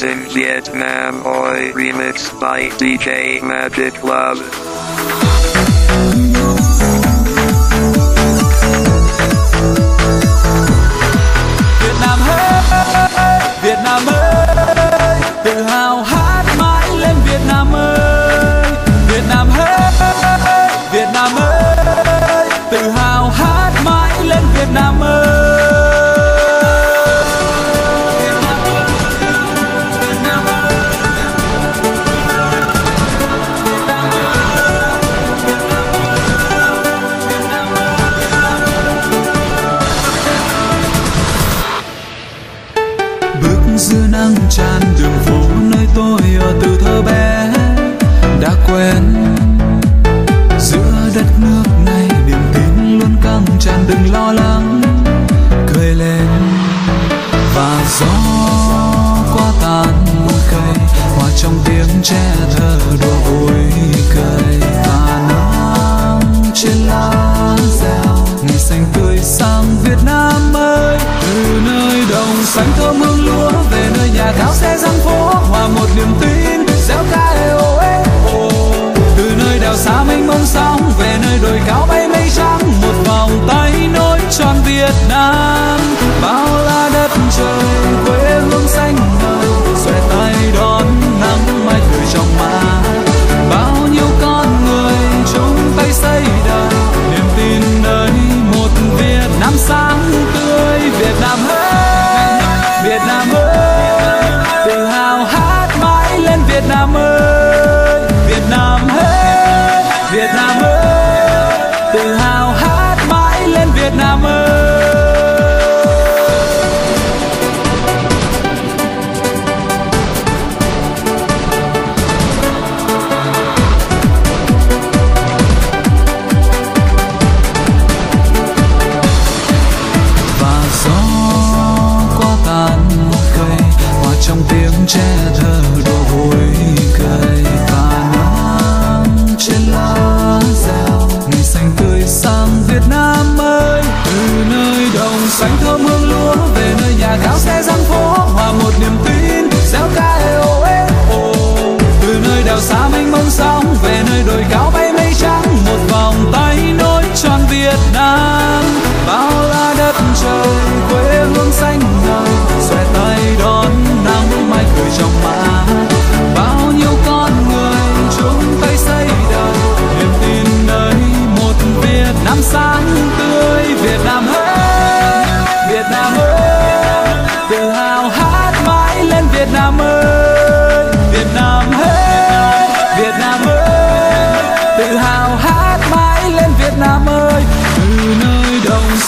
Lives in Vietnam Oi remix by DJ Magic Love. quen. Giữa đất nước này niềm tin luôn căng tràn, đừng lo lắng. Cười lên. Và gió qua tàn bụi cây, hòa trong tiếng trẻ thơ đùa vui cười. Và nắng trên lá rào ngày xanh tươi sang Việt Nam ơi. Từ nơi đồng xanh thơm hương lúa, về nơi nhà cao xe răng phố, hòa một niềm tin gieo ca yêu Vietnam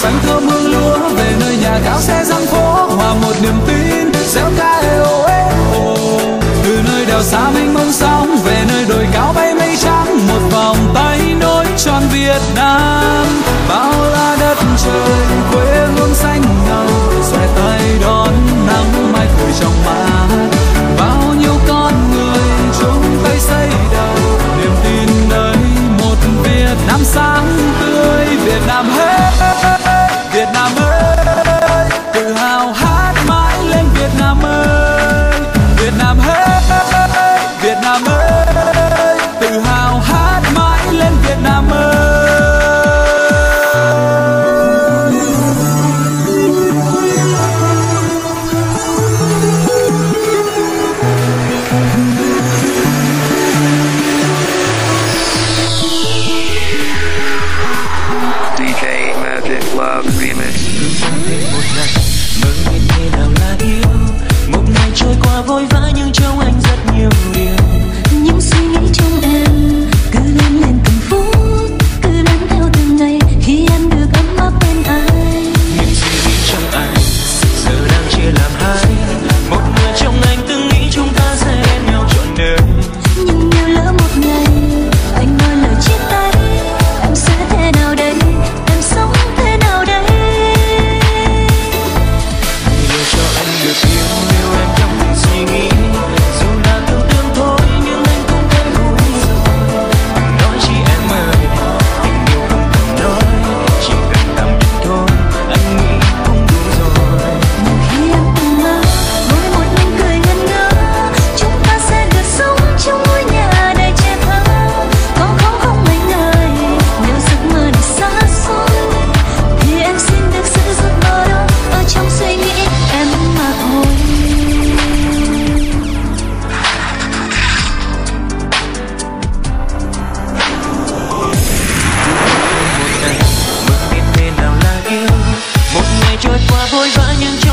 xanh thơ mương lúa về nơi nhà cao xe răng phố, hòa một niềm tin reo ca ê ô ê ô từ nơi đèo xa mênh mông sóng, về nơi đồi cao bay mây trắng, một vòng tay nối tròn Việt Nam. Bao la đất Qua vội vã nhưng chưa.